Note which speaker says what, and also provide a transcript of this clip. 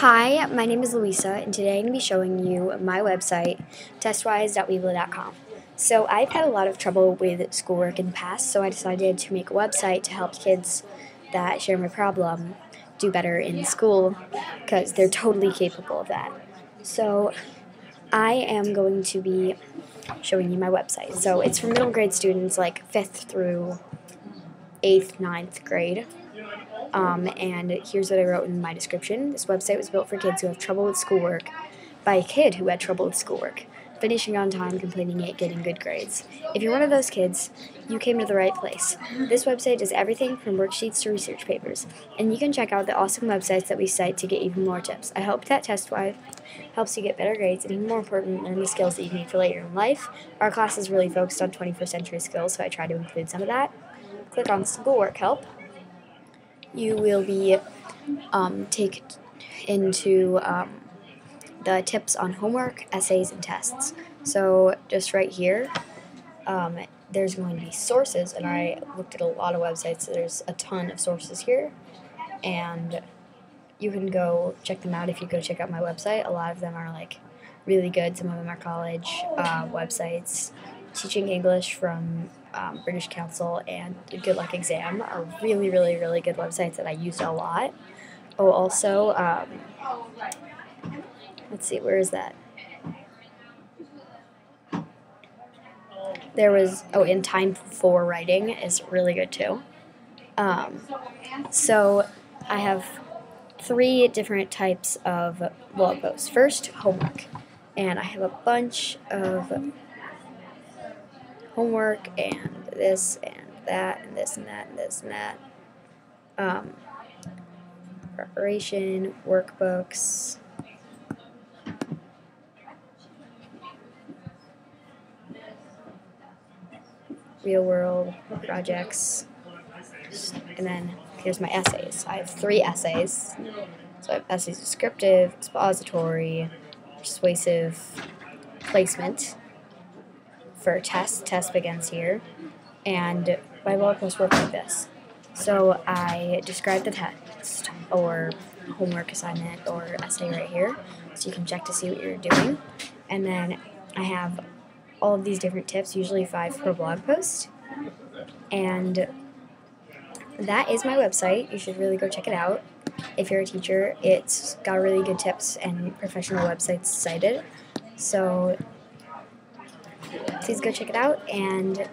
Speaker 1: Hi, my name is Louisa, and today I'm going to be showing you my website, testwise.weebly.com. So, I've had a lot of trouble with schoolwork in the past, so I decided to make a website to help kids that share my problem do better in school because they're totally capable of that. So, I am going to be showing you my website. So, it's for middle grade students like 5th through 8th, ninth grade. Um, and here's what I wrote in my description. This website was built for kids who have trouble with schoolwork by a kid who had trouble with schoolwork, finishing on time, completing it, getting good grades. If you're one of those kids, you came to the right place. This website does everything from worksheets to research papers, and you can check out the awesome websites that we cite to get even more tips. I hope that TestWise helps you get better grades and even more important, learn the skills that you need for later in life. Our class is really focused on 21st century skills, so I try to include some of that. Click on Schoolwork Help you will be um, taken into um, the tips on homework, essays, and tests. So just right here, um, there's going to be sources, and I looked at a lot of websites. So there's a ton of sources here, and you can go check them out if you go check out my website. A lot of them are like really good. Some of them are college uh, websites teaching English from um, British Council and Good Luck Exam are really, really, really good websites that I use a lot. Oh, also, um, let's see, where is that? There was, oh, in Time for Writing is really good too. Um, so I have three different types of blog posts. First, homework. And I have a bunch of homework and this and that and this and that and this and that. Um, preparation, workbooks. Real world projects. And then here's my essays. I have three essays. So I have essays descriptive, expository, persuasive, placement for test. Test begins here. And my blog posts work like this. So I describe the text or homework assignment or essay right here. So you can check to see what you're doing. And then I have all of these different tips, usually five per blog post. And that is my website. You should really go check it out. If you're a teacher, it's got really good tips and professional websites cited. So please go check it out and